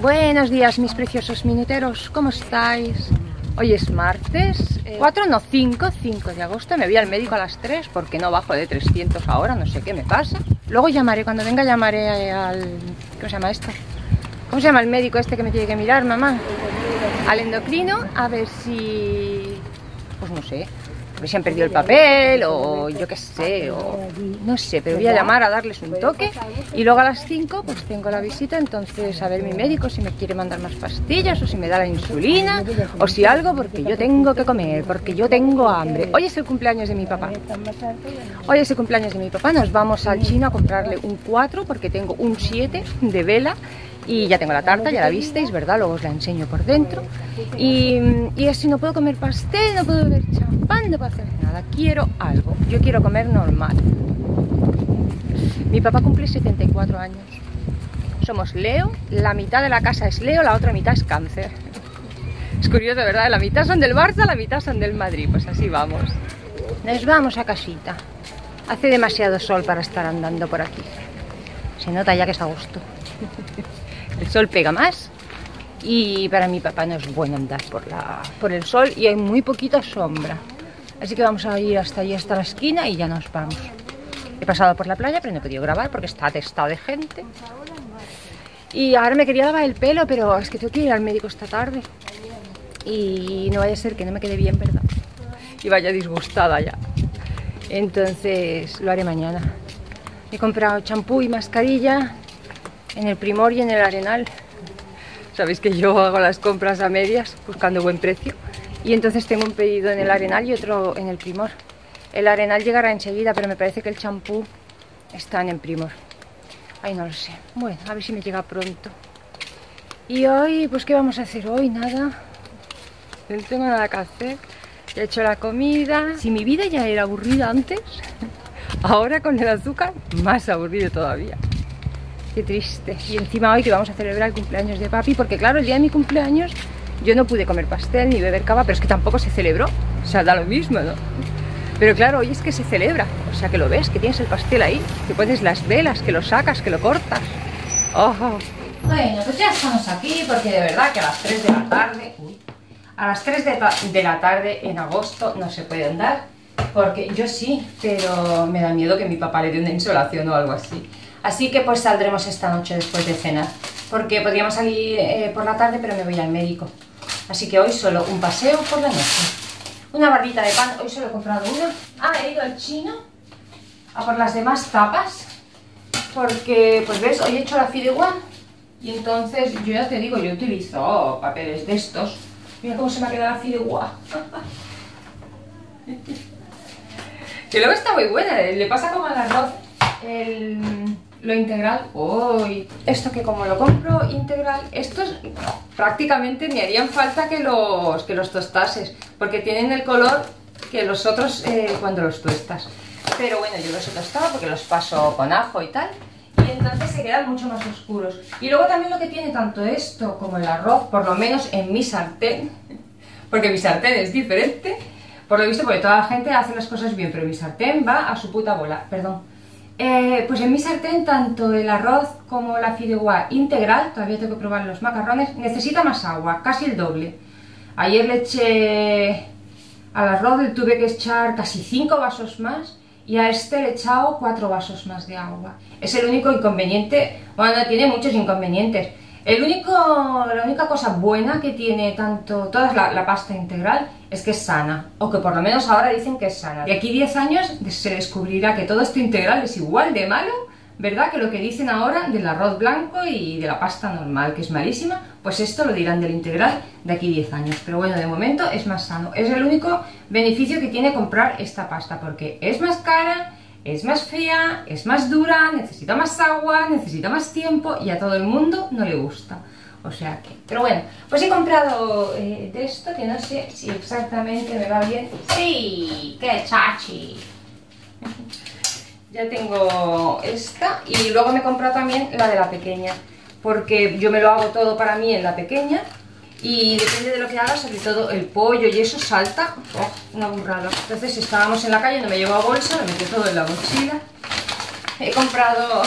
Buenos días mis preciosos minuteros, ¿cómo estáis? Hoy es martes, 4, no 5, 5 de agosto, me voy al médico a las 3 porque no bajo de 300 ahora, no sé qué me pasa. Luego llamaré, cuando venga llamaré al... ¿cómo se llama esto? ¿Cómo se llama el médico este que me tiene que mirar, mamá? Al endocrino, a ver si... pues no sé, ver si han perdido el papel o yo qué sé, o no sé, pero voy a llamar a darles un toque y luego a las 5 pues tengo la visita, entonces a ver mi médico si me quiere mandar más pastillas o si me da la insulina o si algo porque yo tengo que comer, porque yo tengo hambre. Hoy es el cumpleaños de mi papá. Hoy es el cumpleaños de mi papá, nos vamos al chino a comprarle un 4 porque tengo un 7 de vela y ya tengo la tarta, ya la visteis, ¿verdad? Luego os la enseño por dentro. Y, y así no puedo comer pastel, no puedo beber champán, no puedo hacer nada. Quiero algo. Yo quiero comer normal. Mi papá cumple 74 años. Somos Leo, la mitad de la casa es Leo, la otra mitad es cáncer. Es curioso, ¿verdad? La mitad son del Barça, la mitad son del Madrid. Pues así vamos. Nos vamos a casita. Hace demasiado sol para estar andando por aquí. Se nota ya que es agosto. El sol pega más y para mi papá no es bueno andar por, la, por el sol y hay muy poquita sombra. Así que vamos a ir hasta allí, hasta la esquina y ya nos vamos. He pasado por la playa pero no he podido grabar porque está atestado de gente. Y ahora me quería lavar el pelo, pero es que tengo que ir al médico esta tarde. Y no vaya a ser que no me quede bien, ¿verdad? Y vaya disgustada ya. Entonces lo haré mañana. He comprado champú y mascarilla en el Primor y en el Arenal. Sabéis que yo hago las compras a medias buscando buen precio. Y entonces tengo un pedido en el Arenal y otro en el Primor. El Arenal llegará enseguida, pero me parece que el champú está en el Primor. Ay, no lo sé. Bueno, a ver si me llega pronto. Y hoy, pues ¿qué vamos a hacer hoy? Nada. No tengo nada que hacer. he hecho la comida. Si mi vida ya era aburrida antes, ahora con el azúcar, más aburrido todavía. Qué triste. Y encima hoy que vamos a celebrar el cumpleaños de papi, porque claro, el día de mi cumpleaños yo no pude comer pastel ni beber cava, pero es que tampoco se celebró. O sea, da lo mismo, ¿no? Pero claro, hoy es que se celebra. O sea, que lo ves, que tienes el pastel ahí, que pones las velas, que lo sacas, que lo cortas. Oh. Bueno, pues ya estamos aquí, porque de verdad que a las 3 de la tarde... a las 3 de, de la tarde en agosto no se puede andar, porque yo sí, pero me da miedo que mi papá le dé una insolación o algo así. Así que pues saldremos esta noche después de cenar, porque podríamos salir eh, por la tarde, pero me voy al médico. Así que hoy solo un paseo por la noche. Una barbita de pan, hoy solo he comprado una. Ah, he ido al chino a por las demás tapas, porque, pues ves, hoy he hecho la fideuá y entonces yo ya te digo, yo utilizo papeles de estos. Mira cómo se me ha quedado la fideuá. que luego está muy buena, le pasa como al arroz el lo integral, uy, esto que como lo compro integral, estos prácticamente me harían falta que los, que los tostases, porque tienen el color que los otros eh, cuando los tuestas. Pero bueno, yo los he tostado porque los paso con ajo y tal, y entonces se quedan mucho más oscuros. Y luego también lo que tiene tanto esto como el arroz, por lo menos en mi sartén, porque mi sartén es diferente, por lo visto porque toda la gente hace las cosas bien, pero mi sartén va a su puta bola, perdón. Eh, pues en mi sartén tanto el arroz como la fideuá integral, todavía tengo que probar los macarrones, necesita más agua, casi el doble. Ayer le eché al arroz, le tuve que echar casi 5 vasos más y a este le he echado 4 vasos más de agua. Es el único inconveniente, bueno, tiene muchos inconvenientes. El único, la única cosa buena que tiene tanto toda la, pasta integral es que es sana, o que por lo menos ahora dicen que es sana. Y aquí 10 años se descubrirá que todo esto integral es igual de malo, ¿verdad? Que lo que dicen ahora del arroz blanco y de la pasta normal, que es malísima, pues esto lo dirán del integral de aquí 10 años. Pero bueno, de momento es más sano. Es el único beneficio que tiene comprar esta pasta, porque es más cara es más fea, es más dura, necesita más agua, necesita más tiempo y a todo el mundo no le gusta. O sea que, pero bueno, pues he comprado eh, de esto que no sé si exactamente me va bien. ¡Sí! ¡Qué chachi! ya tengo esta y luego me he comprado también la de la pequeña porque yo me lo hago todo para mí en la pequeña y depende de lo que haga, sobre todo el pollo y eso salta, oh, una burrada. Entonces estábamos en la calle, no me llevo a bolsa, lo metí todo en la mochila. He comprado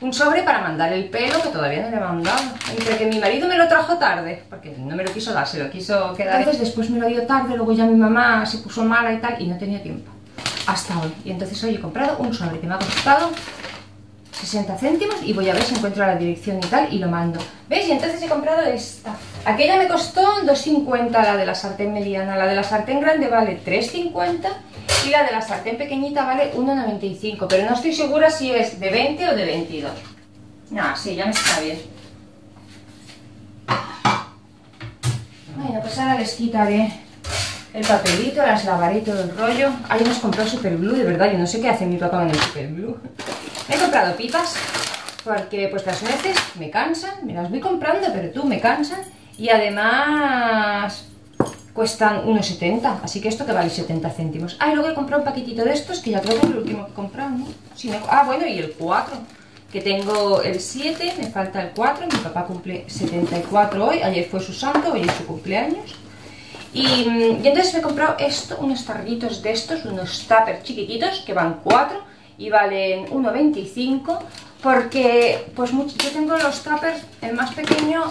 un sobre para mandar el pelo, que todavía no le he mandado. Entre que mi marido me lo trajo tarde, porque no me lo quiso dar, se lo quiso quedar. Entonces después me lo dio tarde, luego ya mi mamá se puso mala y tal, y no tenía tiempo. Hasta hoy. Y entonces hoy he comprado un sobre que me ha costado 60 céntimos y voy a ver si encuentro la dirección y tal y lo mando. ¿Veis? Y entonces he comprado esta. Aquella me costó 2,50 la de la sartén mediana. La de la sartén grande vale 3,50 y la de la sartén pequeñita vale 1,95. Pero no estoy segura si es de 20 o de 22. No, sí, ya me está bien. Bueno, pues ahora les quitaré el papelito, las lavaré todo el rollo. Ahí hemos comprado super glue, de verdad, yo no sé qué hace mi papá con el super glue. He comprado pipas porque pues las nueces me cansan, me las voy comprando, pero tú me cansan. Y además cuestan 1,70, así que esto que vale 70 céntimos. Ah, y luego he comprado un paquetito de estos, que ya creo que es el último que he comprado, ¿no? Ah, bueno, y el 4, que tengo el 7, me falta el 4, mi papá cumple 74 hoy, ayer fue su santo, hoy es su cumpleaños. Y, mm, y entonces me he comprado esto, unos tarritos de estos, unos tuppers chiquititos, que van 4 y valen 1,25, porque pues yo tengo los tuppers, el más pequeño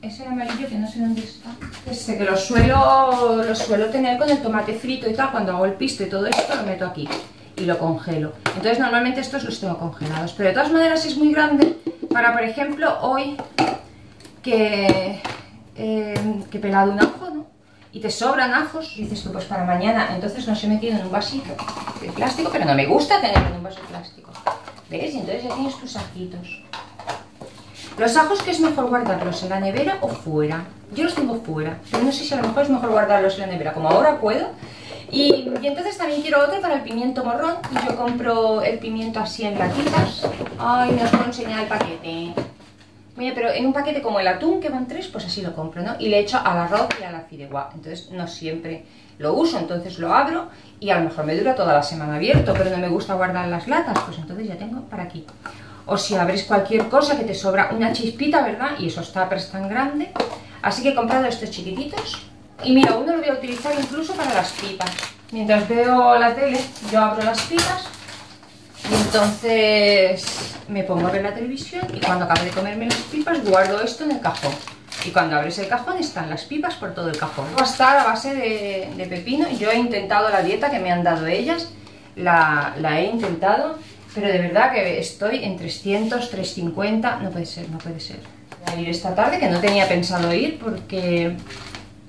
ese amarillo que no sé dónde está. Este que lo suelo, lo suelo tener con el tomate frito y tal. Cuando hago el pisto y todo esto lo meto aquí y lo congelo. Entonces normalmente estos los tengo congelados. Pero de todas maneras es muy grande para, por ejemplo, hoy que, eh, que he pelado un ajo, ¿no? Y te sobran ajos, dices tú, pues para mañana. Entonces los he metido en un vasito de plástico, pero no me gusta tenerlo en un vaso de plástico. ¿Ves? Y entonces ya tienes tus ajitos. Los ajos que es mejor guardarlos en la nevera o fuera. Yo los tengo fuera, pero no sé si a lo mejor es mejor guardarlos en la nevera, como ahora puedo. Y, entonces también quiero otro para el pimiento morrón y yo compro el pimiento así en latitas. Ay, no os puedo enseñar el paquete. Mira, pero en un paquete como el atún, que van tres, pues así lo compro, ¿no? Y le echo al arroz y a la fideuá. Entonces no siempre lo uso, entonces lo abro y a lo mejor me dura toda la semana abierto, pero no me gusta guardar las latas, pues entonces ya tengo para aquí o si abres cualquier cosa que te sobra una chispita, ¿verdad? Y esos tuppers tan grandes. Así que he comprado estos chiquititos. Y mira, uno lo voy a utilizar incluso para las pipas. Mientras veo la tele, yo abro las pipas y entonces me pongo a ver la televisión y cuando acabe de comerme las pipas guardo esto en el cajón. Y cuando abres el cajón están las pipas por todo el cajón. Va a estar a base de, pepino. Yo he intentado la dieta que me han dado ellas. La, he intentado pero de verdad que estoy en 300, 350, no puede ser, no puede ser. Voy a ir esta tarde, que no tenía pensado ir, porque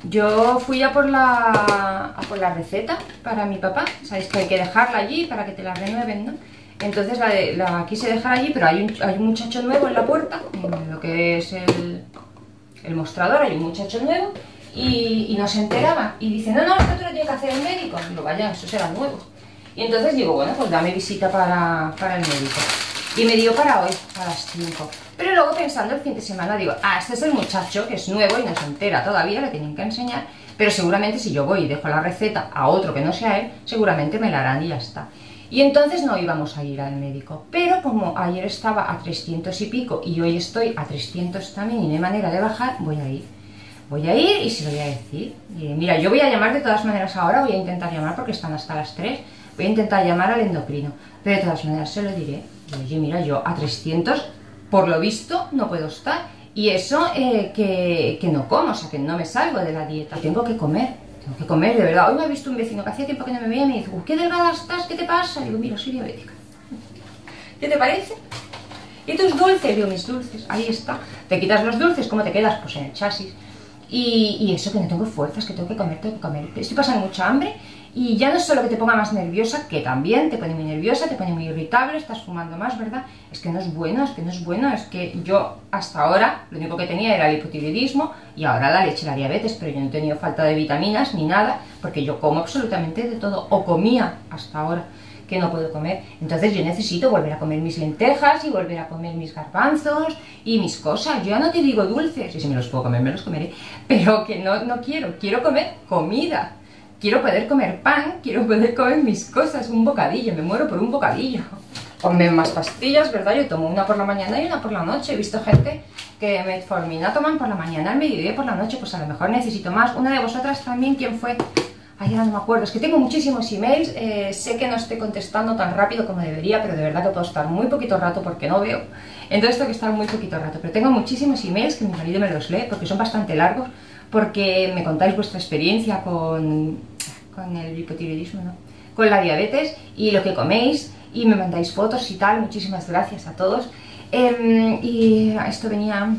yo fui a por la, por la receta para mi papá. Sabéis que hay que dejarla allí para que te la renueven, ¿no? Entonces la, quise dejar allí, pero hay un, hay un, muchacho nuevo en la puerta, lo que es el, el mostrador, hay un muchacho nuevo, y, y, no se enteraba. Y dice, no, no, esto lo tienes que hacer el médico. Digo, vaya, eso será nuevo. Y entonces digo, bueno, pues dame visita para, para el médico. Y me dio para hoy, a las 5. Pero luego pensando el fin de semana digo, ah, este es el muchacho que es nuevo y no se entera todavía, le tienen que enseñar. Pero seguramente si yo voy y dejo la receta a otro que no sea él, seguramente me la harán y ya está. Y entonces no íbamos a ir al médico. Pero como ayer estaba a 300 y pico y hoy estoy a 300 también y no hay manera de bajar, voy a ir. Voy a ir y se lo voy a decir. mira, yo voy a llamar de todas maneras ahora, voy a intentar llamar porque están hasta las 3 voy a intentar llamar al endocrino, pero de todas maneras se lo diré. Oye, mira, yo a 300, por lo visto, no puedo estar. Y eso eh, que, no como, o sea, que no me salgo de la dieta. Tengo que comer, tengo que comer, de verdad. Hoy me ha visto un vecino que hacía tiempo que no me veía y me dice, ¿qué delgada estás? ¿Qué te pasa? Digo, mira, soy diabética. ¿Qué te parece? ¿Y tus dulces? Digo, mis dulces, ahí está. Te quitas los dulces, ¿cómo te quedas? Pues en el chasis. Y, y, eso que no tengo fuerzas, que tengo que comer, tengo que comer. Estoy pasando mucha hambre y ya no es solo que te ponga más nerviosa, que también te pone muy nerviosa, te pone muy irritable, estás fumando más, ¿verdad? Es que no es bueno, es que no es bueno, es que yo hasta ahora lo único que tenía era el hipotiroidismo y ahora la leche, la diabetes, pero yo no he tenido falta de vitaminas ni nada, porque yo como absolutamente de todo, o comía hasta ahora que no puedo comer. Entonces yo necesito volver a comer mis lentejas y volver a comer mis garbanzos y mis cosas. Yo ya no te digo dulces, y si me los puedo comer, me los comeré, pero que no, no quiero, quiero comer comida quiero poder comer pan, quiero poder comer mis cosas, un bocadillo, me muero por un bocadillo. Ponme más pastillas, ¿verdad? Yo tomo una por la mañana y una por la noche. He visto gente que metformina toman por la mañana, al mediodía por la noche, pues a lo mejor necesito más. Una de vosotras también, ¿quién fue? Ay, no me acuerdo, es que tengo muchísimos emails, eh, sé que no estoy contestando tan rápido como debería, pero de verdad que puedo estar muy poquito rato porque no veo. Entonces tengo que estar muy poquito rato. Pero tengo muchísimos emails que mi marido me los lee porque son bastante largos, porque me contáis vuestra experiencia con, con el hipotiroidismo, ¿no? Con la diabetes y lo que coméis y me mandáis fotos y tal. Muchísimas gracias a todos. Em, y esto venía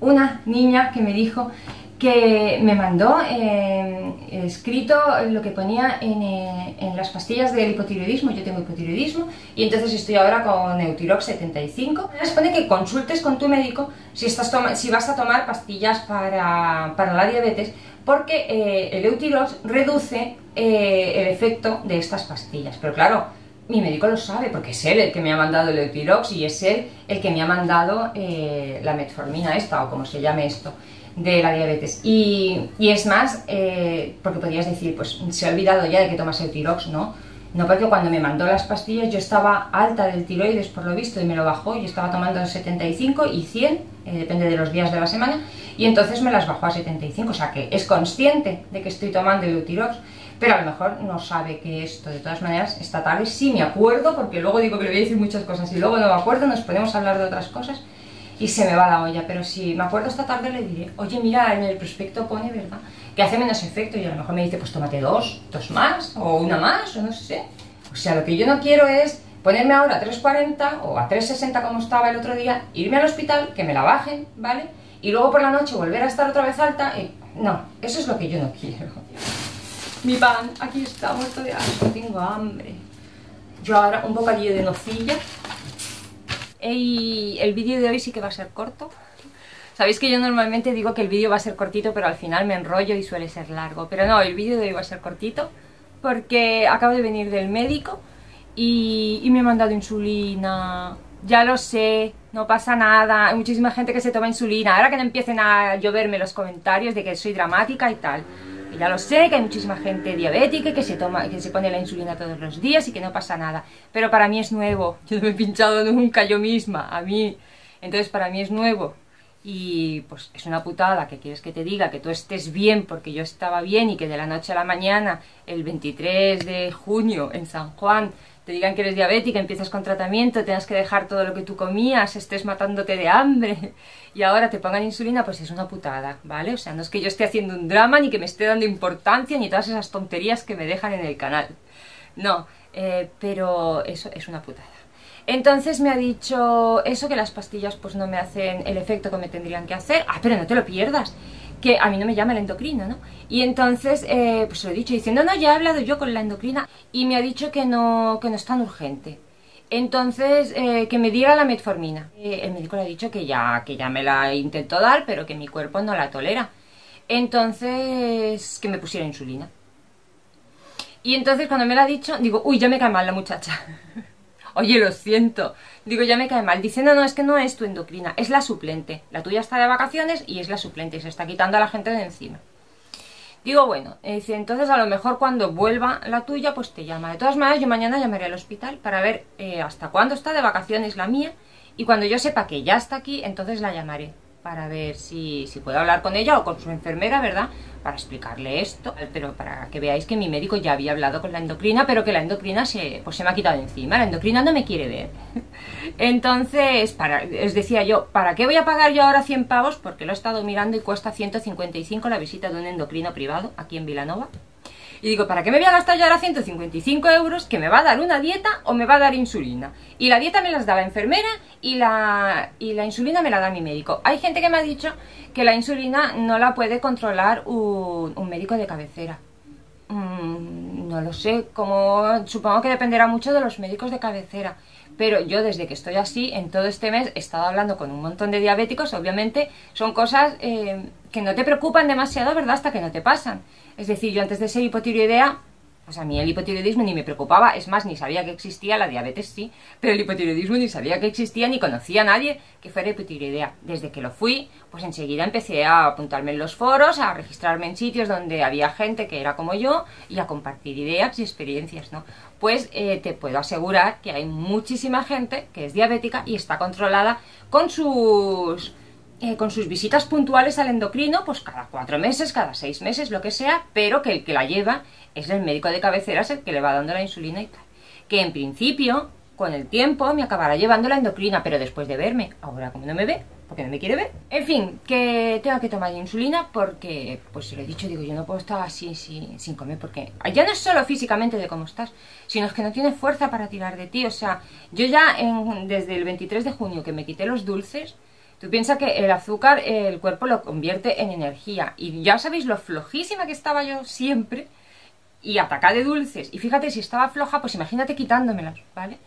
una niña que me dijo que me mandó eh, escrito lo que ponía eh, en, las pastillas del hipotiroidismo, yo tengo hipotiroidismo y entonces estoy ahora con Eutirox 75. Les pone que consultes con tu médico si, estás si vas a tomar pastillas para, la diabetes porque eh, el Eutirox reduce el efecto de estas pastillas. Pero claro, mi médico lo sabe porque es él el que me ha mandado el Eutirox y es él el que me ha mandado la metformina esta o como se llame esto de la diabetes. Y, es más, eh, porque podrías decir, pues se ha olvidado ya de que tomas el tirox, ¿no? No, porque cuando me mandó las pastillas yo estaba alta del tiroides por lo visto y me lo bajó, yo estaba tomando 75 y 100, eh, depende de los días de la semana, y entonces me las bajó a 75, o sea que es consciente de que estoy tomando el tirox, pero a lo mejor no sabe que esto, de todas maneras, esta tarde sí me acuerdo, porque luego digo que le voy a decir muchas cosas y luego no me acuerdo, nos podemos hablar de otras cosas, y se me va la olla. Pero si me acuerdo esta tarde le diré, oye, mira, en el prospecto pone, ¿verdad? Que hace menos efecto y a lo mejor me dice, pues tómate dos, dos más, o una más, o no sé. O sea, lo que yo no quiero es ponerme ahora a 3.40 o a 3.60 como estaba el otro día, irme al hospital, que me la bajen, ¿vale? Y luego por la noche volver a estar otra vez alta. Y... No, eso es lo que yo no quiero. Mi pan, aquí está, muerto de tengo hambre. Yo ahora un bocadillo de nocilla y el vídeo de hoy sí que va a ser corto. Sabéis que yo normalmente digo que el vídeo va a ser cortito, pero al final me enrollo y suele ser largo. Pero no, el vídeo de hoy va a ser cortito porque acabo de venir del médico y, me ha mandado insulina. Ya lo sé, no pasa nada. Hay muchísima gente que se toma insulina. Ahora que no empiecen a lloverme los comentarios de que soy dramática y tal ya lo sé, que hay muchísima gente diabética que se toma, que se pone la insulina todos los días y que no pasa nada. Pero para mí es nuevo. Yo no me he pinchado nunca yo misma, a mí. Entonces para mí es nuevo. Y pues es una putada que quieres que te diga que tú estés bien porque yo estaba bien y que de la noche a la mañana, el 23 de junio en San Juan, te digan que eres diabética, empiezas con tratamiento, tengas que dejar todo lo que tú comías, estés matándote de hambre y ahora te pongan insulina, pues es una putada, ¿vale? O sea, no es que yo esté haciendo un drama, ni que me esté dando importancia, ni todas esas tonterías que me dejan en el canal. No, eh, pero eso es una putada. Entonces me ha dicho eso, que las pastillas pues no me hacen el efecto que me tendrían que hacer. Ah, pero no te lo pierdas que a mí no me llama la endocrina, ¿no? Y entonces, eh, pues lo he dicho, diciendo, no, ya he hablado yo con la endocrina y me ha dicho que no, que no es tan urgente. Entonces, eh, que me diera la metformina. Eh, el médico le ha dicho que ya, que ya me la intentó dar, pero que mi cuerpo no la tolera. Entonces, que me pusiera insulina. Y entonces cuando me lo ha dicho, digo, uy, ya me cae mal la muchacha. Oye, lo siento. Digo, ya me cae mal. Dice, no, no, es que no es tu endocrina, es la suplente. La tuya está de vacaciones y es la suplente y se está quitando a la gente de encima. Digo, bueno, dice, entonces a lo mejor cuando vuelva la tuya, pues te llama. De todas maneras, yo mañana llamaré al hospital para ver eh, hasta cuándo está de vacaciones la mía y cuando yo sepa que ya está aquí, entonces la llamaré para ver si, si puedo hablar con ella o con su enfermera, ¿verdad? Para explicarle esto, pero para que veáis que mi médico ya había hablado con la endocrina, pero que la endocrina se, pues se me ha quitado encima, la endocrina no me quiere ver. Entonces, para, os decía yo, ¿para qué voy a pagar yo ahora 100 pavos? Porque lo he estado mirando y cuesta 155 la visita de un endocrino privado aquí en Vilanova. Y digo, ¿para qué me voy a gastar yo ahora 155 euros que me va a dar una dieta o me va a dar insulina? Y la dieta me las da la enfermera y la, y la insulina me la da mi médico. Hay gente que me ha dicho que la insulina no la puede controlar un, médico de cabecera. Mm, no lo sé, como supongo que dependerá mucho de los médicos de cabecera. Pero yo desde que estoy así, en todo este mes, he estado hablando con un montón de diabéticos. Obviamente son cosas eh, que no te preocupan demasiado, ¿verdad? Hasta que no te pasan. Es decir, yo antes de ser hipotiroidea, pues a mí el hipotiroidismo ni me preocupaba, es más, ni sabía que existía, la diabetes sí, pero el hipotiroidismo ni sabía que existía, ni conocía a nadie que fuera hipotiroidea. Desde que lo fui, pues enseguida empecé a apuntarme en los foros, a registrarme en sitios donde había gente que era como yo y a compartir ideas y experiencias, ¿no? Pues eh, te puedo asegurar que hay muchísima gente que es diabética y está controlada con sus eh, con sus visitas puntuales al endocrino, pues cada cuatro meses, cada seis meses, lo que sea, pero que el que la lleva es el médico de cabecera, es el que le va dando la insulina y tal. Que en principio con el tiempo me acabará llevando la endocrina, pero después de verme, ahora como no me ve, porque no me quiere ver. En fin, que tengo que tomar insulina porque, pues se lo he dicho, digo, yo no puedo estar así sin, sin comer porque ya no es solo físicamente de cómo estás, sino es que no tienes fuerza para tirar de ti. O sea, yo ya desde el 23 de junio que me quité los dulces, tú piensas que el azúcar el cuerpo lo convierte en energía. Y ya sabéis lo flojísima que estaba yo siempre y atacada de dulces. Y fíjate, si estaba floja, pues imagínate quitándomelas, ¿vale?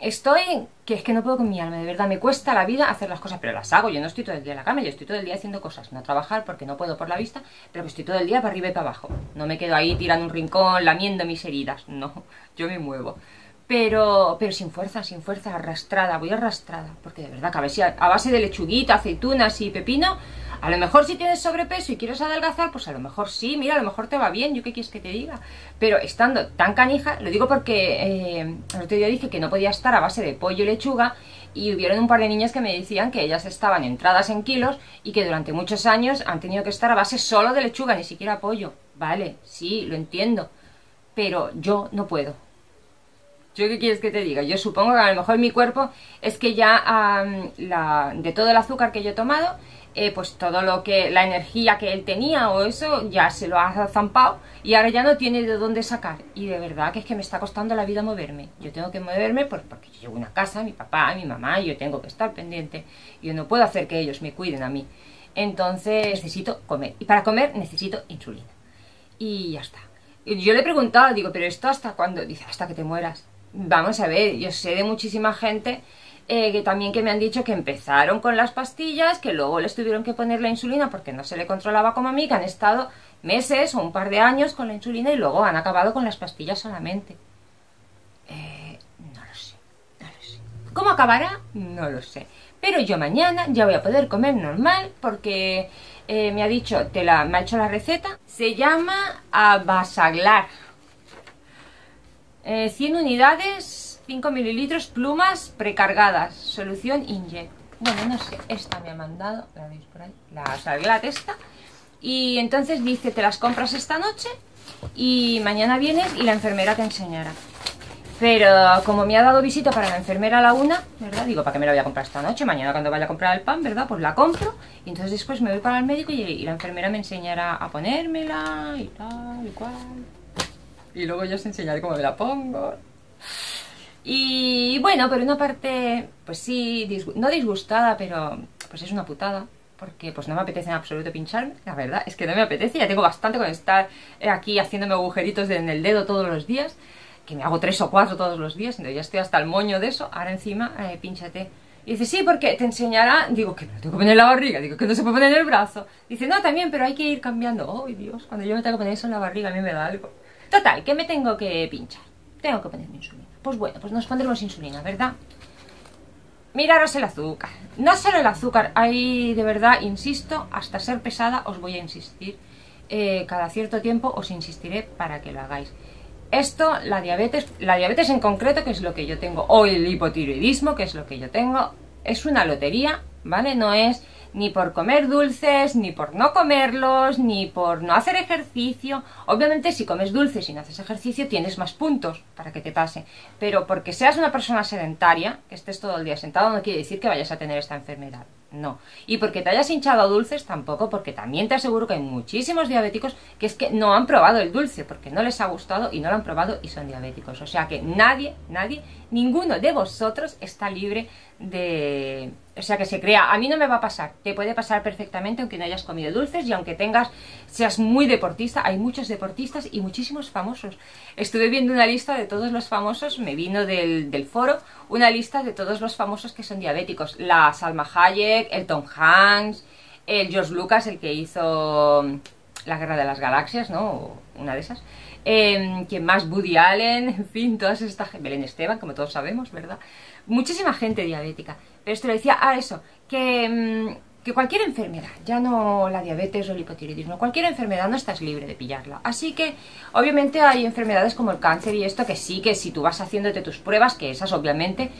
Estoy, que es que no puedo con mi alma, de verdad, me cuesta la vida hacer las cosas, pero las hago, yo no estoy todo el día en la cama, yo estoy todo el día haciendo cosas, no trabajar porque no puedo por la vista, pero estoy todo el día para arriba y para abajo, no me quedo ahí tirando un rincón, lamiendo mis heridas, no, yo me muevo. Pero, pero sin fuerza, sin fuerza, arrastrada, voy arrastrada, porque de verdad que a, a base de lechuguita, aceitunas y pepino, a lo mejor si tienes sobrepeso y quieres adelgazar, pues a lo mejor sí, mira, a lo mejor te va bien, yo qué quieres que te diga. Pero estando tan canija, lo digo porque eh, el otro día dije que no podía estar a base de pollo y lechuga y hubieron un par de niñas que me decían que ellas estaban entradas en kilos y que durante muchos años han tenido que estar a base solo de lechuga, ni siquiera pollo. Vale, sí, lo entiendo, pero yo no puedo. ¿Yo qué quieres que te diga? Yo supongo que a lo mejor mi cuerpo es que ya la, de todo el azúcar que yo he tomado eh, pues todo lo que, la energía que él tenía o eso, ya se lo ha zampado y ahora ya no tiene de dónde sacar. Y de verdad que es que me está costando la vida moverme. Yo tengo que moverme porque yo llevo una casa, mi papá, mi mamá, yo tengo que estar pendiente. Yo no puedo hacer que ellos me cuiden a mí. Entonces necesito comer. Y para comer necesito insulina. Y ya está. Yo le he preguntado, digo, pero esto hasta cuándo? Dice, hasta que te mueras. Vamos a ver, yo sé de muchísima gente eh, que también que me han dicho que empezaron con las pastillas, que luego les tuvieron que poner la insulina porque no se le controlaba como a mí, que han estado meses o un par de años con la insulina y luego han acabado con las pastillas solamente. Eh, no lo sé, no lo sé. ¿Cómo acabará? No lo sé. Pero yo mañana ya voy a poder comer normal porque eh, me ha dicho, te la, me ha hecho la receta. Se llama Abasaglar. 100 unidades 5 mililitros, plumas precargadas, solución Inject. Bueno, no sé, esta me ha mandado, la veis por ahí, la Salglat esta. Y entonces dice, te las compras esta noche y mañana vienes y la enfermera te enseñará. Pero como me ha dado visita para la enfermera a la una, ¿verdad? Digo, ¿para qué me la voy a comprar esta noche? Mañana cuando vaya a comprar el pan, ¿verdad? Pues la compro y entonces después me voy para el médico y la enfermera me enseñará a ponérmela y tal y cual. Y luego yo os enseñaré cómo me la pongo. Y bueno, por una parte, pues sí, no disgustada, pero pues es una putada. Porque pues no me apetece en absoluto pincharme, la verdad, es que no me apetece, ya tengo bastante con estar aquí haciéndome agujeritos en el dedo todos los días, que me hago tres o cuatro todos los días, entonces ya estoy hasta el moño de eso, ahora encima, eh, pínchate. Y dice, sí, porque te enseñará, digo, que me tengo que poner en la barriga, digo, que no se puede poner en el brazo. Dice, no, también, pero hay que ir cambiando. Oh, Dios, cuando yo me tengo que poner eso en la barriga, a mí me da algo. Total, que me tengo que pinchar, tengo que ponerme insulina. Pues bueno, pues nos pondremos insulina, ¿verdad? Miraros el azúcar. No solo el azúcar, hay de verdad, insisto, hasta ser pesada os voy a insistir. Eh, cada cierto tiempo os insistiré para que lo hagáis. Esto, la diabetes, la diabetes en concreto, que es lo que yo tengo, o el hipotiroidismo, que es lo que yo tengo, es una lotería, ¿vale? No es ni por comer dulces, ni por no comerlos, ni por no hacer ejercicio. Obviamente si comes dulces y no haces ejercicio tienes más puntos para que te pase, pero porque seas una persona sedentaria, que estés todo el día sentado, no quiere decir que vayas a tener esta enfermedad. No. Y porque te hayas hinchado a dulces tampoco, porque también te aseguro que hay muchísimos diabéticos que es que no han probado el dulce, porque no les ha gustado y no lo han probado y son diabéticos. O sea que nadie, nadie, ninguno de vosotros está libre de, o sea, que se crea, a mí no me va a pasar, te puede pasar perfectamente aunque no hayas comido dulces y aunque tengas, seas muy deportista, hay muchos deportistas y muchísimos famosos. Estuve viendo una lista de todos los famosos, me vino del, del foro, una lista de todos los famosos que son diabéticos. La Salma Hayek, el Tom Hanks, el George Lucas, el que hizo mm, La Guerra de las Galaxias, ¿no? Una de esas. Eh, ¿Quién más? Woody Allen, en fin, todas estas... Belén Esteban, como todos sabemos, ¿verdad? Muchísima gente diabética. Pero esto lo decía, ah, eso, que, mm, que cualquier enfermedad, ya no la diabetes o el hipotiroidismo, cualquier enfermedad no estás libre de pillarla. Así que, obviamente hay enfermedades como el cáncer y esto que sí, que si tú vas haciéndote tus pruebas, que esas obviamente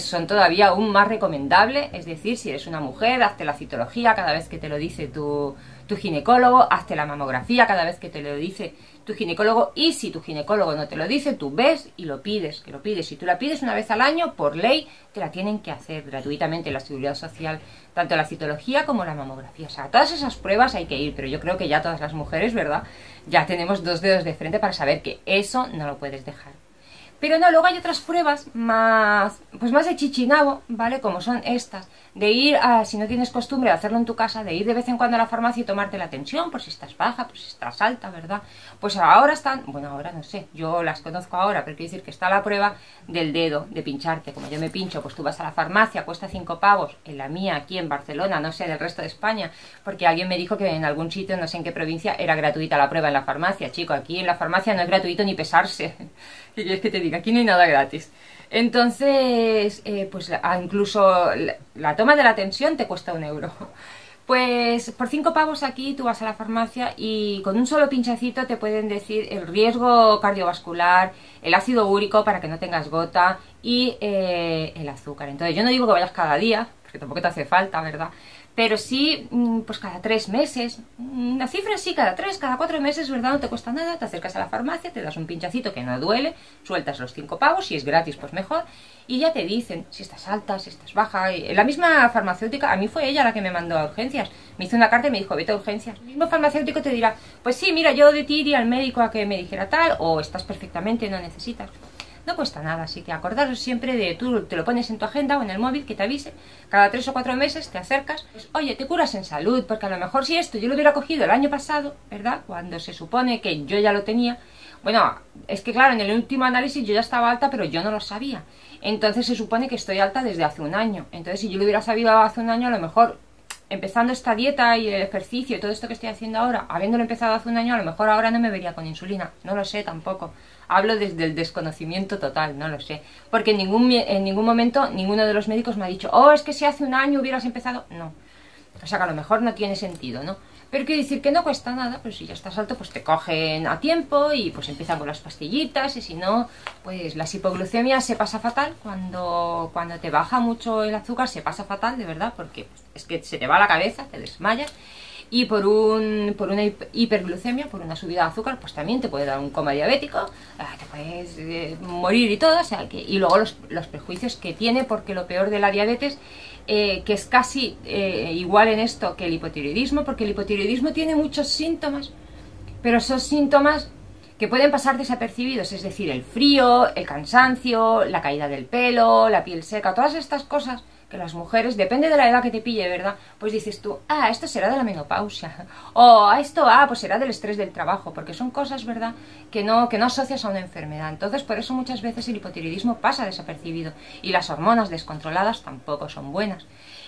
son todavía aún más recomendables, es decir, si eres una mujer, hazte la citología cada vez que te lo dice tu, tu ginecólogo, hazte la mamografía cada vez que te lo dice tu ginecólogo y si tu ginecólogo no te lo dice, tú ves y lo pides, que lo pides. Si tú la pides una vez al año, por ley, te la tienen que hacer gratuitamente la Seguridad Social, tanto la citología como la mamografía. O sea, todas esas pruebas hay que ir, pero yo creo que ya todas las mujeres, ¿verdad? Ya tenemos dos dedos de frente para saber que eso no lo puedes dejar. Pero no, luego hay otras pruebas más, pues más de chichinabo, ¿vale? Como son estas, de ir, a, si no tienes costumbre de hacerlo en tu casa, de ir de vez en cuando a la farmacia y tomarte la tensión, por si estás baja, por si estás alta, ¿verdad? Pues ahora están, bueno, ahora no sé, yo las conozco ahora, pero quiero decir que está la prueba del dedo, de pincharte, como yo me pincho, pues tú vas a la farmacia, cuesta cinco pavos, en la mía, aquí en Barcelona, no sé, del resto de España, porque alguien me dijo que en algún sitio, no sé en qué provincia, era gratuita la prueba en la farmacia, chico, aquí en la farmacia no es gratuito ni pesarse. ¿Qué quieres que te diga? Aquí no hay nada gratis. Entonces, eh, pues incluso la, toma de la tensión te cuesta un euro. Pues por cinco pavos aquí tú vas a la farmacia y con un solo pinchacito te pueden decir el riesgo cardiovascular, el ácido úrico para que no tengas gota y eh, el azúcar. Entonces yo no digo que vayas cada día, porque tampoco te hace falta, ¿verdad? Pero sí, mm, pues cada tres meses, una cifra sí, cada tres, cada cuatro meses, ¿verdad? No te cuesta nada, te acercas a la farmacia, te das un pinchacito que no duele, sueltas los cinco pavos, si es gratis, pues mejor, y ya te dicen si estás alta, si estás baja. La misma farmacéutica, a mí fue ella la que me mandó a urgencias, me hizo una carta y me dijo, vete a urgencias. El mismo farmacéutico te dirá, pues sí, mira, yo de ti iría al médico a que me dijera tal, o estás perfectamente, no necesitas. No cuesta nada, así que acordaros siempre de tú te lo pones en tu agenda o en el móvil que te avise. Cada tres o cuatro meses te acercas, pues, oye, te curas en salud, porque a lo mejor si esto yo lo hubiera cogido el año pasado, ¿verdad? Cuando se supone que yo ya lo tenía. Bueno, es que claro, en el último análisis yo ya estaba alta, pero yo no lo sabía. Entonces se supone que estoy alta desde hace un año. Entonces si yo lo hubiera sabido hace un año, a lo mejor empezando esta dieta y el ejercicio y todo esto que estoy haciendo ahora, habiéndolo empezado hace un año, a lo mejor ahora no me vería con insulina. No lo sé tampoco. Hablo desde el desconocimiento total, no lo sé. Porque en ningún, ningún momento ninguno de los médicos me ha dicho, oh, es que si hace un año hubieras empezado. No. O sea que a lo mejor no tiene sentido, ¿no? Pero quiero decir que no cuesta nada, pues si ya estás alto, pues te cogen a tiempo y pues empiezan con las pastillitas y si no, pues la hipoglucemia se pasa fatal. Cuando, cuando te baja mucho el azúcar se pasa fatal, de verdad, porque es que se te va la cabeza, te desmayas y por, un, por una hiperglucemia, por una subida de azúcar, pues también te puede dar un coma diabético, te puedes eh, morir y todo, o sea, que, y luego los, los, prejuicios que tiene, porque lo peor de la diabetes, eh, que es casi eh, igual en esto que el hipotiroidismo, porque el hipotiroidismo tiene muchos síntomas, pero son síntomas que pueden pasar desapercibidos, es decir, el frío, el cansancio, la caída del pelo, la piel seca, todas estas cosas que las mujeres, depende de la edad que te pille, ¿verdad? Pues dices tú, ah, esto será de la menopausia. O a esto, ah, pues será del estrés del trabajo, porque son cosas, ¿verdad?, que no, que no asocias a una enfermedad. Entonces, por eso muchas veces el hipotiroidismo pasa desapercibido y las hormonas descontroladas tampoco son buenas.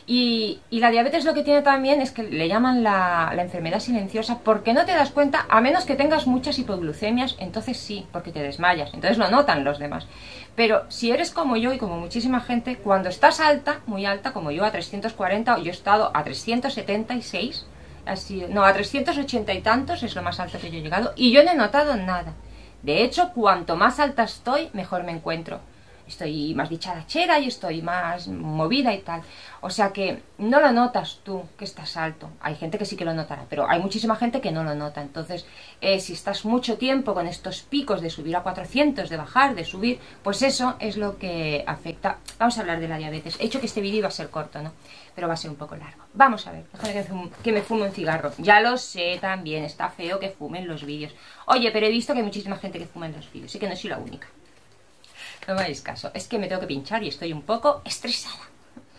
Y, la diabetes lo que tiene también es que le llaman la, enfermedad silenciosa porque no te das cuenta, a menos que tengas muchas hipoglucemias, entonces sí, porque te desmayas, entonces lo notan los demás. Pero si eres como yo y como muchísima gente, cuando estás alta, muy alta, como yo a 340, yo he estado a 376, así, no, a 380 y tantos es lo más alto que yo he llegado, y yo no he notado nada. De hecho, cuanto más alta estoy, mejor me encuentro estoy más dicharachera y estoy más movida y tal. O sea que no lo notas tú que estás alto. Hay gente que sí que lo notará, pero hay muchísima gente que no lo nota. Entonces, eh, si estás mucho tiempo con estos picos de subir a 400, de bajar, de subir, pues eso es lo que afecta. Vamos a hablar de la diabetes. He hecho que este vídeo iba a ser corto, ¿no? Pero va a ser un poco largo. Vamos a ver, déjame que me fume un cigarro. Ya lo sé también, está feo que fumen los vídeos. Oye, pero he visto que hay muchísima gente que fuma en los vídeos, así que no soy la única. No me hagáis caso. Es que me tengo que pinchar y estoy un poco estresada.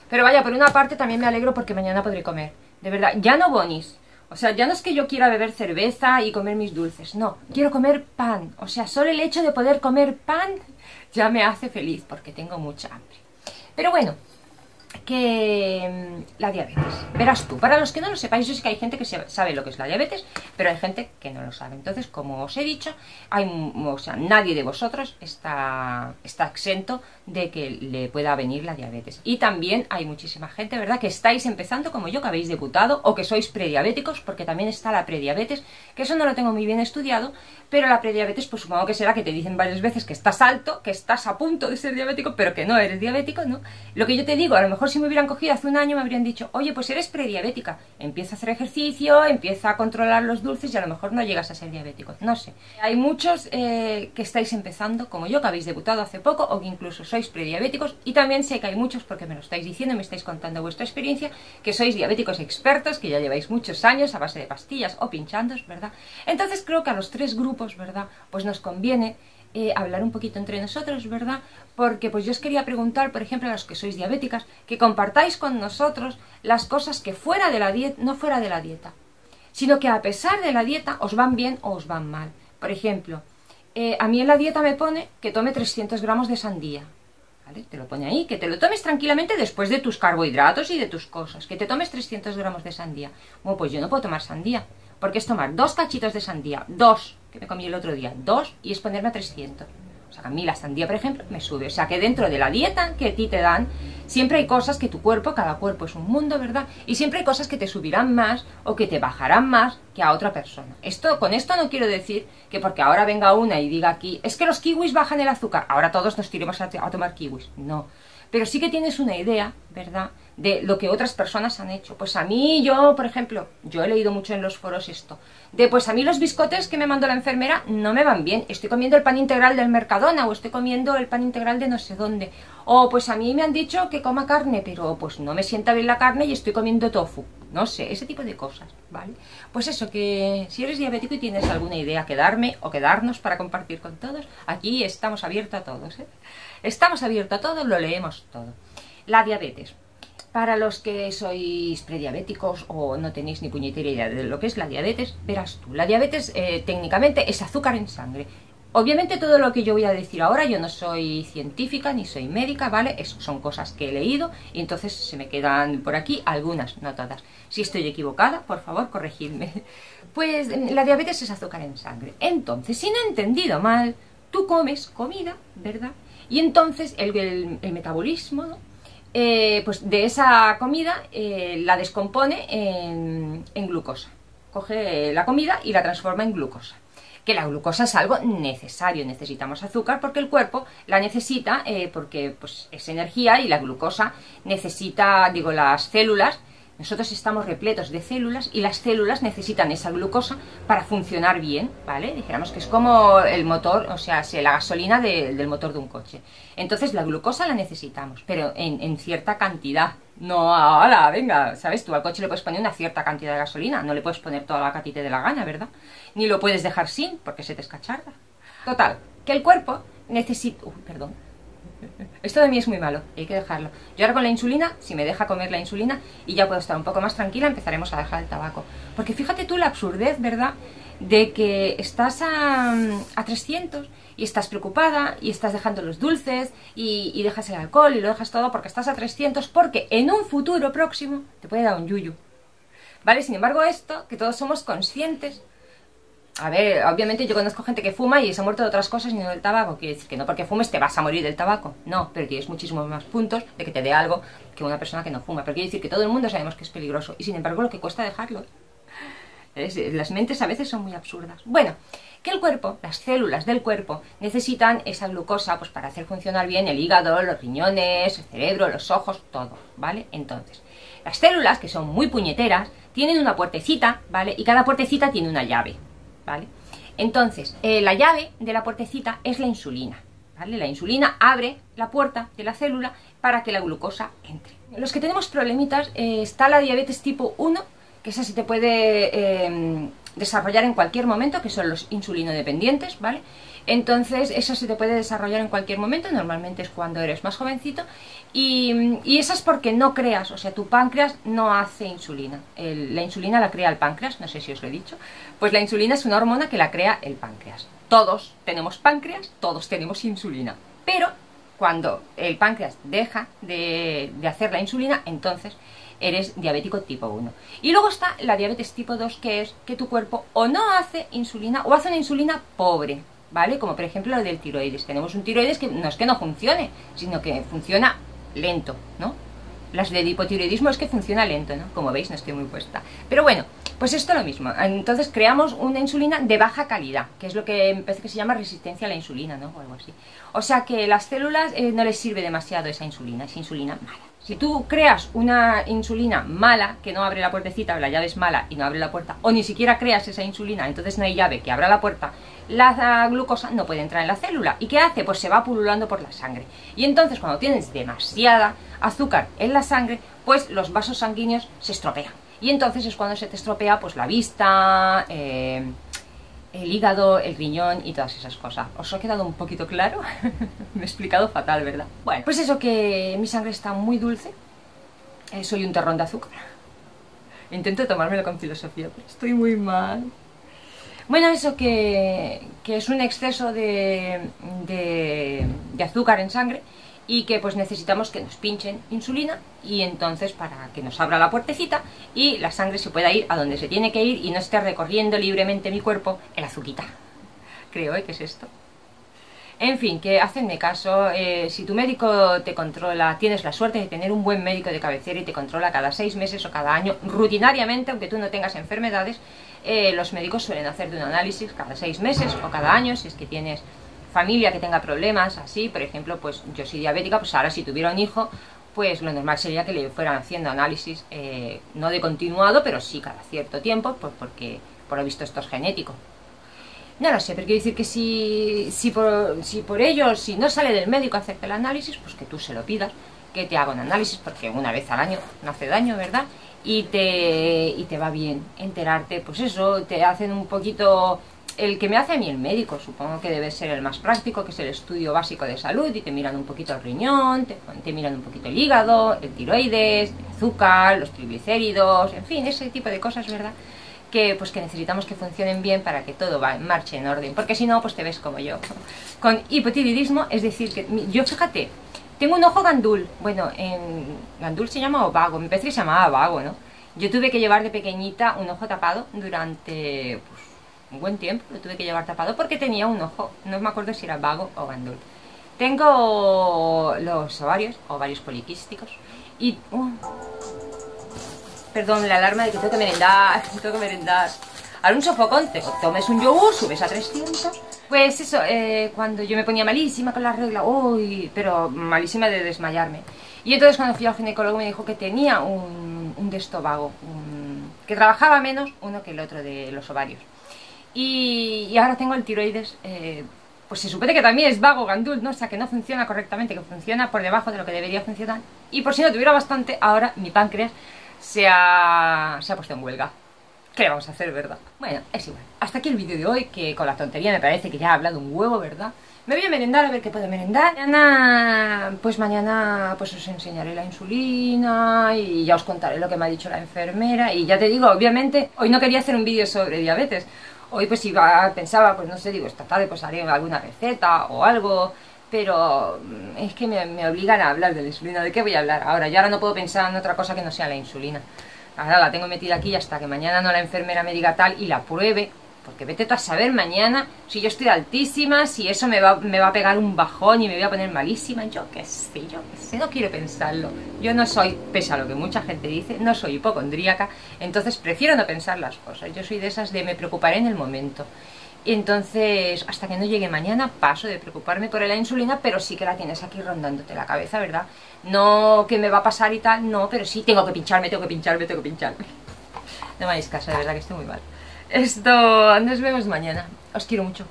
Pero vaya, por una parte también me alegro porque mañana podré comer. De verdad, ya no bonis. O sea, ya no es que yo quiera beber cerveza y comer mis dulces. No, quiero comer pan. O sea, solo el hecho de poder comer pan ya me hace feliz porque tengo mucha hambre. Pero bueno, que mm, la diabetes. Verás tú, para los que no lo sepáis, yo sé que hay gente que sabe lo que es la diabetes, pero hay gente que no lo sabe. Entonces, como os he dicho, hay, o sea, nadie de vosotros está, está exento de que le pueda venir la diabetes. Y también hay muchísima gente, ¿verdad?, que estáis empezando como yo, que habéis debutado o que sois prediabéticos, porque también está la prediabetes, que eso no lo tengo muy bien estudiado, pero la prediabetes, pues supongo que será que te dicen varias veces que estás alto, que estás a punto de ser diabético, pero que no eres diabético, ¿no? Lo que yo te digo, a lo mejor si me hubieran cogido hace un año me habrían dicho, oye, pues eres prediabética, empieza a hacer ejercicio, empieza a controlar los dulces y a lo mejor no llegas a ser diabético. No sé. Hay muchos eh, que estáis empezando, como yo, que habéis debutado hace poco o que incluso sois prediabéticos y también sé que hay muchos, porque me lo estáis diciendo me estáis contando vuestra experiencia, que sois diabéticos expertos, que ya lleváis muchos años a base de pastillas o pinchándos, ¿verdad? Entonces creo que a los tres grupos, ¿verdad? Pues nos conviene eh, hablar un poquito entre nosotros, ¿verdad? Porque pues yo os quería preguntar, por ejemplo, a los que sois diabéticas, que compartáis con nosotros las cosas que fuera de la dieta, no fuera de la dieta, sino que a pesar de la dieta os van bien o os van mal. Por ejemplo, eh, a mí en la dieta me pone que tome 300 gramos de sandía. ¿Vale? Te lo pone ahí, que te lo tomes tranquilamente después de tus carbohidratos y de tus cosas, que te tomes 300 gramos de sandía. Bueno, pues yo no puedo tomar sandía, porque es tomar dos cachitos de sandía, dos, que me comí el otro día, dos, y es ponerme a 300. Sea, a mí la sandía, por ejemplo, me sube. O sea, que dentro de la dieta que a ti te dan, siempre hay cosas que tu cuerpo, cada cuerpo es un mundo, ¿verdad? Y siempre hay cosas que te subirán más o que te bajarán más que a otra persona. Esto, con esto no quiero decir que porque ahora venga una y diga aquí, es que los kiwis bajan el azúcar, ahora todos nos tiremos a, a tomar kiwis. No. Pero sí que tienes una idea, ¿verdad? de lo que otras personas han hecho. Pues a mí, yo, por ejemplo, yo he leído mucho en los foros esto, de pues a mí los biscotes que me mandó la enfermera no me van bien, estoy comiendo el pan integral del Mercadona o estoy comiendo el pan integral de no sé dónde. O pues a mí me han dicho que coma carne, pero pues no me sienta bien la carne y estoy comiendo tofu. No sé, ese tipo de cosas, ¿vale? Pues eso, que si eres diabético y tienes alguna idea que darme o que darnos para compartir con todos, aquí estamos abiertos a todos, ¿eh? Estamos abiertos a todo, lo leemos todo. La diabetes. Para los que sois prediabéticos o no tenéis ni puñetera idea de lo que es la diabetes, verás tú, la diabetes eh, técnicamente es azúcar en sangre. Obviamente todo lo que yo voy a decir ahora, yo no soy científica ni soy médica, ¿vale? Eso son cosas que he leído y entonces se me quedan por aquí algunas, no todas. Si estoy equivocada, por favor, corregidme. Pues la diabetes es azúcar en sangre. Entonces, si no he entendido mal, tú comes comida, ¿verdad? Y entonces el, metabolismo, eh, pues de esa comida eh, la descompone en, glucosa. Coge la comida y la transforma en glucosa que la glucosa es algo necesario, necesitamos azúcar porque el cuerpo la necesita eh, porque pues, es energía y la glucosa necesita, digo, las células nosotros estamos repletos de células y las células necesitan esa glucosa para funcionar bien, ¿vale? Dijéramos que es como el motor, o sea, la gasolina del motor de un coche. Entonces la glucosa la necesitamos, pero en, cierta cantidad. No, ahora, venga, ¿sabes? Tú al coche le puedes poner una cierta cantidad de gasolina, no le puedes poner toda la cantidad de la gana, ¿verdad? Ni lo puedes dejar sin, porque se te escacharda. Total, que el cuerpo necesita... Uy, perdón, esto de mí es muy malo, hay que dejarlo. Yo ahora con la insulina, si me deja comer la insulina y ya puedo estar un poco más tranquila, empezaremos a dejar el tabaco. Porque fíjate tú la absurdez, ¿verdad? De que estás a, a 300 y estás preocupada y estás dejando los dulces y, y, dejas el alcohol y lo dejas todo porque estás a 300 porque en un futuro próximo te puede dar un yuyu. ¿Vale? Sin embargo, esto, que todos somos conscientes a ver, obviamente yo conozco gente que fuma y se ha muerto de otras cosas y no del tabaco. Quiere decir que no porque fumes te vas a morir del tabaco. No, pero tienes muchísimos más puntos de que te dé algo que una persona que no fuma. Pero quiere decir que todo el mundo sabemos que es peligroso. Y sin embargo lo que cuesta dejarlo. las mentes a veces son muy absurdas. Bueno, que el cuerpo, las células del cuerpo, necesitan esa glucosa pues para hacer funcionar bien el hígado, los riñones, el cerebro, los ojos, todo, ¿vale? Entonces, las células, que son muy puñeteras, tienen una puertecita, ¿vale? Y cada puertecita tiene una llave. ¿Vale? Entonces, eh, la llave de la puertecita es la insulina, ¿vale? La insulina abre la puerta de la célula para que la glucosa entre. Los que tenemos problemitas, eh, está la diabetes tipo 1, que esa sí te puede eh, desarrollar en cualquier momento, que son los insulinodependientes, ¿vale? Entonces, eso se te puede desarrollar en cualquier momento, normalmente es cuando eres más jovencito, y, eso es porque no creas, o sea, tu páncreas no hace insulina. la insulina la crea el páncreas, no sé si os lo he dicho. Pues la insulina es una hormona que la crea el páncreas. Todos tenemos páncreas, todos tenemos insulina. Pero cuando el páncreas deja de, de hacer la insulina, entonces eres diabético tipo 1. Y luego está la diabetes tipo 2, que es que tu cuerpo o no hace insulina o hace una insulina pobre, ¿vale? Como por ejemplo lo del tiroides. Tenemos un tiroides que no es que no funcione, sino que funciona lento, ¿no? Las de hipotiroidismo es que funciona lento, ¿no? Como veis, no estoy muy puesta. Pero bueno, pues esto es lo mismo. Entonces creamos una insulina de baja calidad, que es lo que parece que se llama resistencia a la insulina, ¿no? O algo así. O sea que las células eh, no les sirve demasiado esa insulina, es insulina mala. Si tú creas una insulina mala, que no abre la puertecita, la llave es mala y no abre la puerta, o ni siquiera creas esa insulina, entonces no hay llave que abra la puerta, la glucosa no puede entrar en la célula. ¿Y qué hace? Pues se va pululando por la sangre. Y entonces cuando tienes demasiada azúcar en la sangre, pues los vasos sanguíneos se estropean. Y entonces es cuando se te estropea pues la vista, eh, el hígado, el riñón y todas esas cosas. ¿Os ha quedado un poquito claro? Me he explicado fatal, ¿verdad? Bueno, pues eso que mi sangre está muy dulce. Eh, soy un terrón de azúcar. Intento tomármelo con filosofía, pero estoy muy mal. Bueno, eso que, es un exceso de, de, azúcar en sangre y que pues necesitamos que nos pinchen insulina y entonces para que nos abra la puertecita y la sangre se pueda ir a donde se tiene que ir y no esté recorriendo libremente mi cuerpo el azuquita. Creo ¿eh? que es esto. En fin, que hacenme caso, eh, si tu médico te controla, tienes la suerte de tener un buen médico de cabecera y te controla cada seis meses o cada año, rutinariamente, aunque tú no tengas enfermedades, eh, los médicos suelen hacerte un análisis cada seis meses o cada año, si es que tienes familia que tenga problemas, así, por ejemplo, pues yo soy diabética, pues ahora si tuviera un hijo, pues lo normal sería que le fueran haciendo análisis, eh, no de continuado, pero sí cada cierto tiempo, pues porque por lo visto esto es genético. No lo sé, pero quiero decir que si, si, por, si por ello, si no sale del médico hacerte el análisis, pues que tú se lo pidas, que te haga un análisis, porque una vez al año no hace daño, ¿verdad? Y te, y te va bien enterarte, pues eso, te hacen un poquito el que me hace a mí el médico, supongo que debe ser el más práctico, que es el estudio básico de salud, y te miran un poquito el riñón, te, te, miran un poquito el hígado, el tiroides, el azúcar, los triglicéridos, en fin, ese tipo de cosas, ¿verdad? que pues que necesitamos que funcionen bien para que todo va en marcha en orden, porque si no, pues te ves como yo, con hipotiroidismo, es decir, que yo fíjate, tengo un ojo gandul, bueno, en gandul se llama o vago, me parece que se llamaba vago, ¿no? Yo tuve que llevar de pequeñita un ojo tapado durante pues, un buen tiempo, lo tuve que llevar tapado porque tenía un ojo, no me acuerdo si era vago o gandul. Tengo los ovarios, ovarios poliquísticos, y... Uh, Perdón, la alarma de que tengo que merendar, tengo que merendar. Ahora un sofocón, te tomes un yogur, subes a 300. Pues eso, eh, cuando yo me ponía malísima con la regla, uy, pero malísima de desmayarme. Y entonces cuando fui al ginecólogo me dijo que tenía un, un destovago, que trabajaba menos uno que el otro de los ovarios. Y, ahora tengo el tiroides, eh, pues se supone que también es vago, gandul, ¿no? O sea, que no funciona correctamente, que funciona por debajo de lo que debería funcionar. Y por si no tuviera bastante, ahora mi páncreas se ha, se ha puesto en huelga. ¿Qué vamos a hacer, verdad? Bueno, es igual. Hasta aquí el vídeo de hoy, que con la tontería me parece que ya he hablado un huevo, ¿verdad? Me voy a merendar a ver qué puedo merendar. Mañana, pues mañana pues os enseñaré la insulina y ya os contaré lo que me ha dicho la enfermera. Y ya te digo, obviamente, hoy no quería hacer un vídeo sobre diabetes. Hoy pues iba, pensaba, pues no sé, digo, esta tarde pues haré alguna receta o algo pero mm, es que me, obligan a hablar de la insulina. ¿De qué voy a hablar ahora? Ya ahora no puedo pensar en otra cosa que no sea la insulina. Ahora la tengo metida aquí hasta que mañana no la enfermera me diga tal y la pruebe. Porque vete tú a saber mañana si yo estoy altísima, si eso me va, me va a pegar un bajón y me voy a poner malísima. Yo qué sé, yo qué sé, no quiero pensarlo. Yo no soy, pese a lo que mucha gente dice, no soy hipocondríaca. Entonces prefiero no pensar las cosas. Yo soy de esas de me preocuparé en el momento. Y entonces, hasta que no llegue mañana, paso de preocuparme por la insulina, pero sí que la tienes aquí rondándote la cabeza, ¿verdad? No que me va a pasar y tal, no, pero sí tengo que pincharme, tengo que pincharme, tengo que pincharme. No me hagáis caso, de verdad que estoy muy mal. Esto, nos vemos mañana. Os quiero mucho.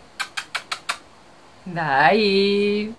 Bye.